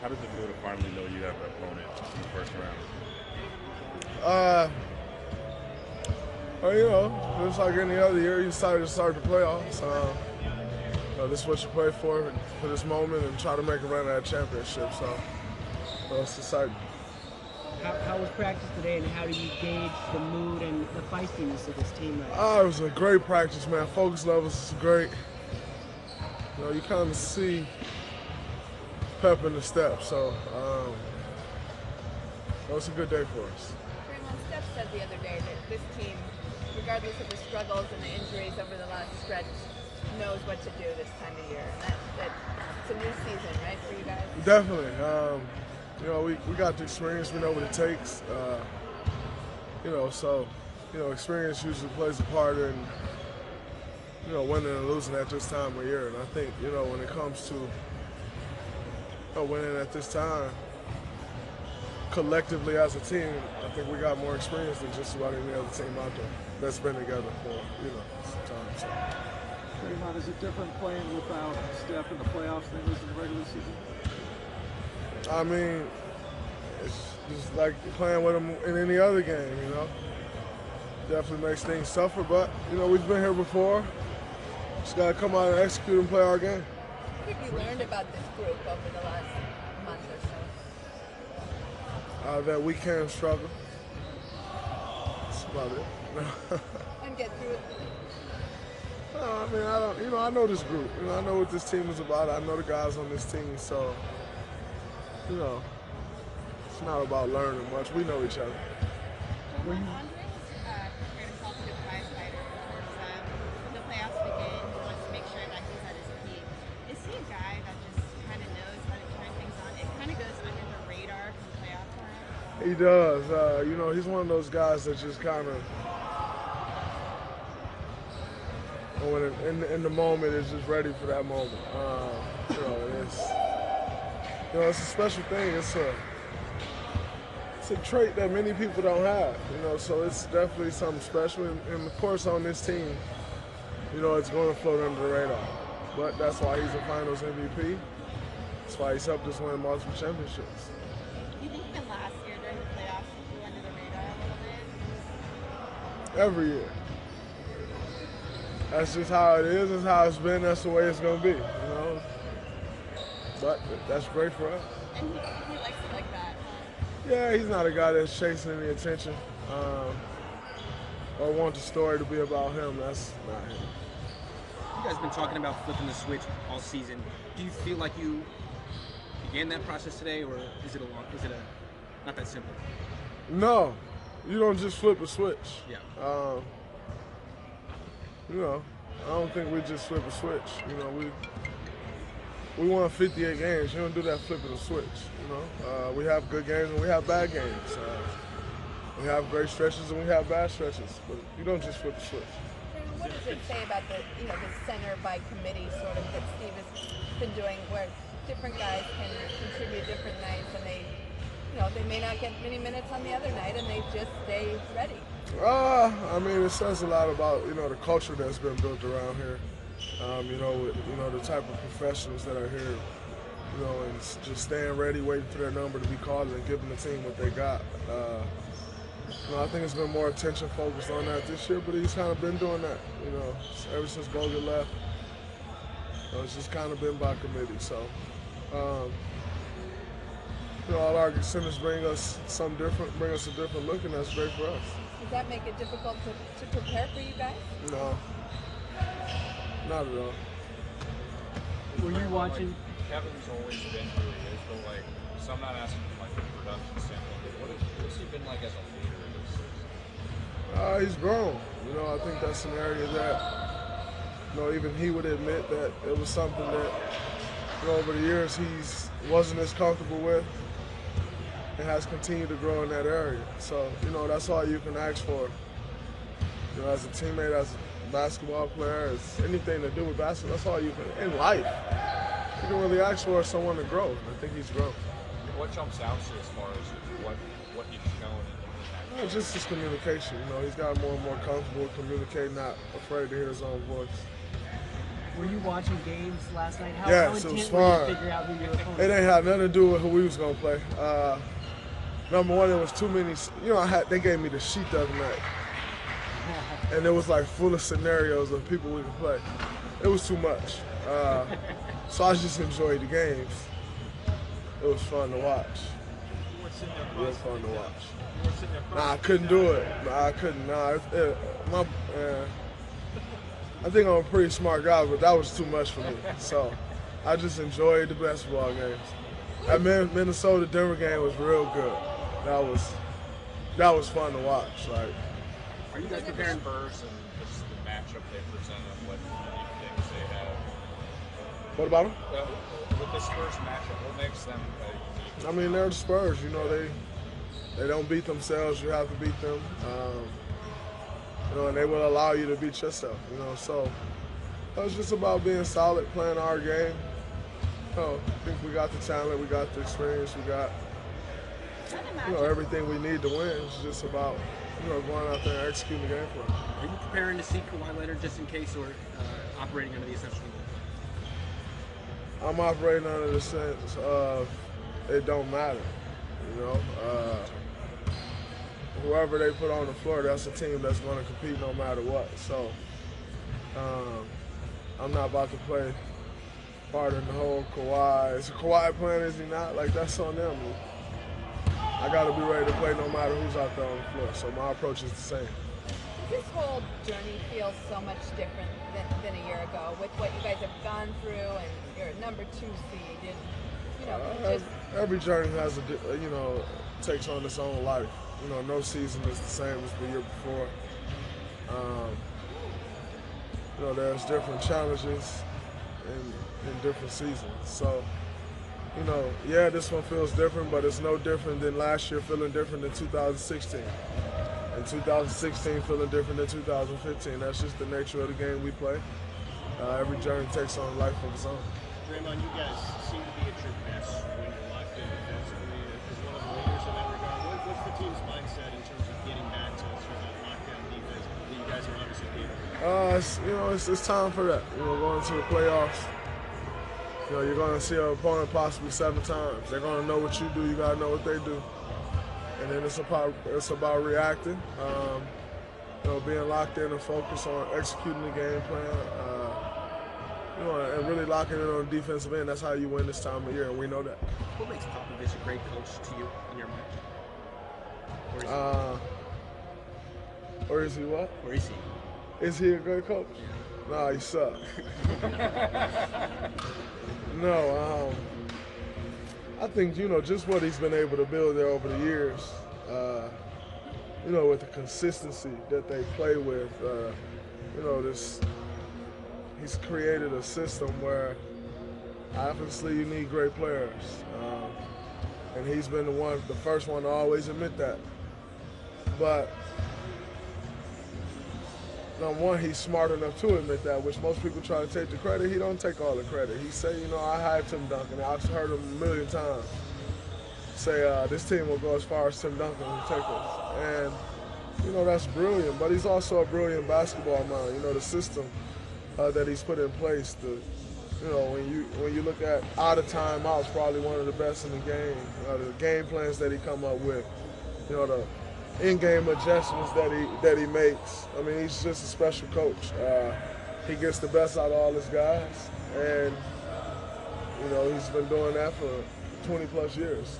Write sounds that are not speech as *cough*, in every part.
How does it feel to finally know you have an opponent in the first round? Uh, well, you know, just like any other year, you decided to start the playoffs. Uh, you know, this is what you play for, for this moment, and try to make a run at a championship. So, well, it's exciting. How, how was practice today, and how do you gauge the mood and the feistiness of this team right now? Uh, it was a great practice, man. Focus levels is great. You know, you kind of see pep in the step. So, um, it was a good day for us. Steph said the other day that this team, regardless of the struggles and the injuries over the last stretch, knows what to do this time of year. And that, that it's a new season, right, for you guys? Definitely. Um, you know, we, we got the experience. We know what it takes. Uh, you know, so, you know, experience usually plays a part in, you know, winning and losing at this time of year. And I think, you know, when it comes to know, winning at this time, collectively as a team, I think we got more experience than just about any other team out there that's been together for, you know, some time. So. Draymond, is it different playing without Steph in the playoffs than it is in the regular season? I mean, it's just like playing with them in any other game, you know. Definitely makes things tougher, but you know we've been here before. Just gotta come out and execute and play our game. What have you learned about this group over the last month or so? Uh, that we can struggle. That's about it. *laughs* And get through it. no, I mean I don't. You know I know this group. You know I know what this team is about. I know the guys on this team, so you know it's not about learning much. We know each other. Were He does. Uh, you know, he's one of those guys that just kind of, when it, in, in the moment, is just ready for that moment. Uh, you know, it's, you know, it's a special thing. It's a, it's a trait that many people don't have. You know, so it's definitely something special. And, and of course, on this team, you know, it's going to float under the radar. But that's why he's a Finals MVP. That's why he's helped us win multiple championships. Every year. That's just how it is. That's how it's been. That's the way it's gonna be. You know. But that's great for us. And he, he likes it like that. Yeah, he's not a guy that's chasing any attention um, or want the story to be about him. That's not him. You guys been talking about flipping the switch all season. Do you feel like you began that process today, or is it a long? Is it a not that simple? No, you don't just flip a switch. Yeah. Um, you know, I don't think we just flip a switch. You know, we we won 58 games. You don't do that flipping a switch. You know, uh, we have good games and we have bad games. Uh, we have great stretches and we have bad stretches. But you don't just flip a switch. What does it say about the, you know, the center by committee sort of that Steve has been doing, where different guys can contribute different nights, and they, you know, they may not get many minutes on the other night, and they just stay ready. Uh, I mean, it says a lot about you know the culture that's been built around here. Um, you know, with, you know the type of professionals that are here. You know, and just staying ready, waiting for their number to be called, and giving the team what they got. Uh, you know, I think it's been more attention focused on that this year, but he's kind of been doing that. You know, ever since Bogut left, you know, it's just kind of been by committee. So, um, you know, all our centers bring us some different, bring us a different look, and that's great for us. Does that make it difficult to, to prepare for you guys? No, not at all. Were you watching? Kevin's always been who he is, but like, so I'm not asking from like a production standpoint, but what is, what's he been like as a leader this season? Uh, he's grown. You know, I think that's an area that, you know, even he would admit that it was something that, you know, over the years he's wasn't as comfortable with, and has continued to grow in that area. So, you know, that's all you can ask for. You know, as a teammate, as a basketball player, as anything to do with basketball, that's all you can in life. You can really ask for someone to grow. I think he's grown. What jumps out to you as far as what what he's shown in, in No, just his communication. You know, he's got more and more comfortable communicating, not afraid to hear his own voice. Were you watching games last night? How, Yes, how it was intent were you fun. to figure out who your opponent It ain't had nothing to do with who we was gonna play. Uh, number one, there was too many. You know, I had they gave me the sheet the other night, and it was like full of scenarios of people we could play. It was too much. Uh, so I just enjoyed the games. It was fun to watch. Real fun to watch. Nah, I couldn't do it. Nah, I couldn't. Nah, it, it, my, uh, I think I'm a pretty smart guy, but that was too much for me. So I just enjoyed the basketball games. That Minnesota Denver game was real good. That was that was fun to watch. Like Are you guys preparing? Spurs and just the matchup they present and what unique things they have. what about them? Uh, with this Spurs matchup, what makes them unique? I mean, they're the Spurs. You know, they they don't beat themselves. You have to beat them. Um, you know, and they will allow you to beat yourself. You know, so it's just about being solid, playing our game. You know, I think we got the talent, we got the experience, we got you know everything we need to win. It's just about you know going out there and executing the game plan. Are you preparing to see Kawhi Leonard just in case, or uh, operating under the assumption? I'm operating under the sense of it don't matter. You know, uh, whoever they put on the floor, that's a team that's going to compete no matter what. So um, I'm not about to play part in the whole Kawhi. Is Kawhi playing? Is he not? Like that's on them. I got to be ready to play no matter who's out there on the floor. So my approach is the same. This whole journey feels so much different than, than a year ago with what you guys have gone through and you're a number two seed. And, you know, Uh, just every journey has a, uh, you know, takes on its own life. You know, no season is the same as the year before. Um, you know, there's different challenges in, in different seasons. So, you know, yeah, this one feels different, but it's no different than last year feeling different than 2016. And 2016 feeling different than 2015. That's just the nature of the game we play. Uh, every journey takes on life of its own. Draymond, you guys seem to be at your best when you're locked in defensively. As one of the leaders in that regard, what, what's the team's mindset in terms of getting back to sort of that lockdown defense that you guys are obviously capable of? Uh, it's, you know, it's, it's time for that. You know, going to the playoffs. You know, you're going to see an opponent possibly seven times. They're going to know what you do. You got to know what they do. And then it's about it's about reacting. Um, you know, being locked in and focused on executing the game plan. Uh, you know, and really locking in on the defensive end. That's how you win this time of year, and we know that. What makes Popovich a great coach to you in your mind? Or is, Uh, or is he what? or is he? Is he a great coach? Nah, he sucks. *laughs* no, um, I think you know just what he's been able to build there over the years. Uh, you know, with the consistency that they play with. Uh, you know, this he's created a system where obviously you need great players, um, and he's been the one, the first one to always admit that. But number one, he's smart enough to admit that, which most people try to take the credit. He don't take all the credit. He say, you know, I hired Tim Duncan. I've heard him a million times say uh, this team will go as far as Tim Duncan will take us, and you know that's brilliant. But he's also a brilliant basketball mind. You know the system uh, that he's put in place. The you know when you when you look at out of timeouts, probably one of the best in the game. Uh, the game plans that he come up with. You know the in-game adjustments that he that he makes. I mean, he's just a special coach. Uh, he gets the best out of all his guys, and you know he's been doing that for 20 plus years.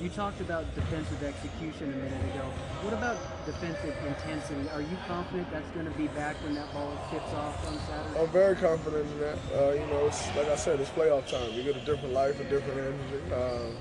You talked about defensive execution a minute ago. What about defensive intensity? Are you confident that's going to be back when that ball tips off on Saturday? I'm very confident in that. Uh, you know, it's, like I said, it's playoff time. You get a different life, a different energy. Um,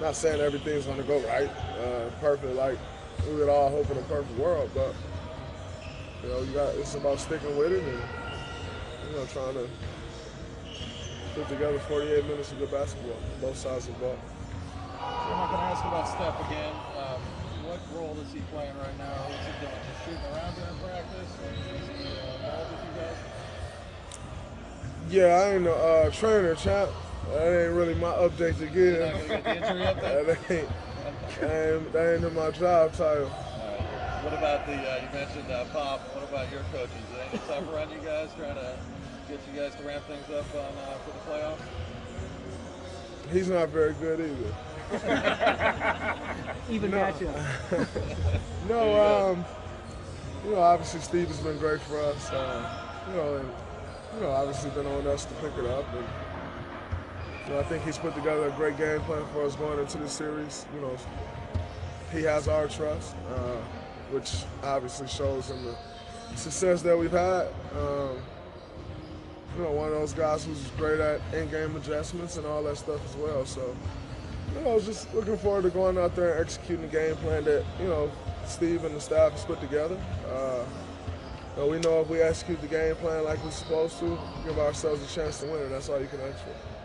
not saying everything's going to go right, uh, perfect, like we would all hope in a perfect world, but you know, you got it's about sticking with it and you know trying to put together 48 minutes of good basketball, both sides of the ball. I'm not going to ask about Steph again. Um, what role is he playing right now? Is he doing just shooting around during practice? Is he uh, involved with you guys? Yeah, I ain't a uh, trainer, champ. That ain't really my update to give. You're not going to get the injury update? that ain't, that ain't, that ain't in my job title. What about the, uh, you mentioned uh, Pop, what about your coaches? Is it any tougher on you guys trying to get you guys to ramp things up on uh, for the playoffs? He's not very good either. *laughs* Even No. matchup. *laughs* No, um, you know, obviously Steve has been great for us. Uh, you know, and you know, obviously been on us to pick it up, and I think he's put together a great game plan for us going into the series. You know, he has our trust, uh, which obviously shows in the success that we've had. Um, you know, one of those guys who's great at in-game adjustments and all that stuff as well. So, you know, I was just looking forward to going out there and executing the game plan that you know Steve and the staff has put together. Uh, you know, we know if we execute the game plan like we're supposed to, give ourselves a chance to win, and that's all you can ask for.